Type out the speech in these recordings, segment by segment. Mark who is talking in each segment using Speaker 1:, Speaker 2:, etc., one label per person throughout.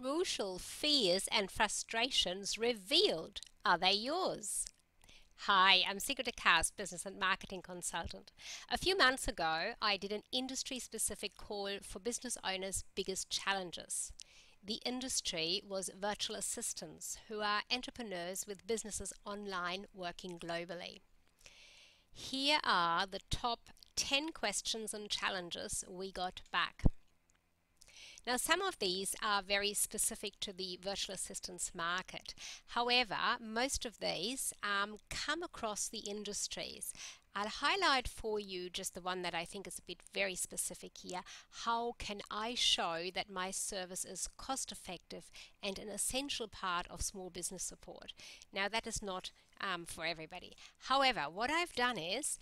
Speaker 1: crucial fears and frustrations revealed. Are they yours? Hi, I'm Sigrid de Kaste, business and marketing consultant. A few months ago, I did an industry specific call for business owners' biggest challenges. The industry was virtual assistants, who are entrepreneurs with businesses online working globally. Here are the top 10 questions and challenges we got back. Now, some of these are very specific to the virtual assistants market. However, most of these um, come across the industries. I'll highlight for you just the one that I think is a bit very specific here. How can I show that my service is cost effective and an essential part of small business support? Now, that is not um, for everybody. However, what I've done is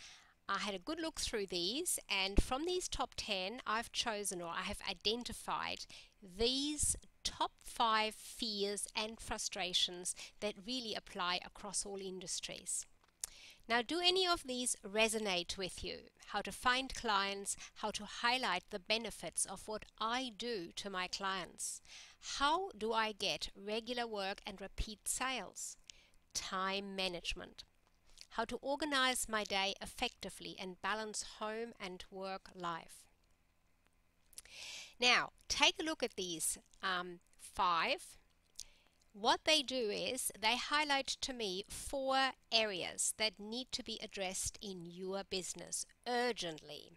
Speaker 1: I had a good look through these and from these top 10 I've chosen or I have identified these top five fears and frustrations that really apply across all industries. Now, do any of these resonate with you? How to find clients, how to highlight the benefits of what I do to my clients. How do I get regular work and repeat sales? Time management how to organize my day effectively and balance home and work life. Now, take a look at these um, five. What they do is they highlight to me four areas that need to be addressed in your business urgently.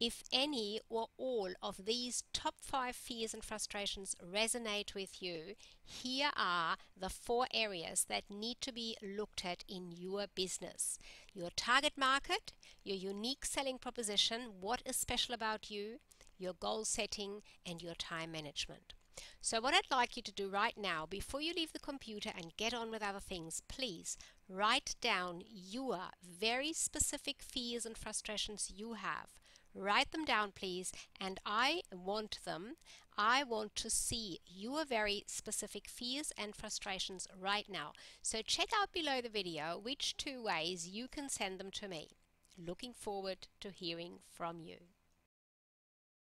Speaker 1: If any or all of these top five fears and frustrations resonate with you, here are the four areas that need to be looked at in your business. Your target market, your unique selling proposition, what is special about you, your goal setting, and your time management. So what I'd like you to do right now, before you leave the computer and get on with other things, please write down your very specific fears and frustrations you have write them down please. And I want them. I want to see your very specific fears and frustrations right now. So check out below the video which two ways you can send them to me. Looking forward to hearing from you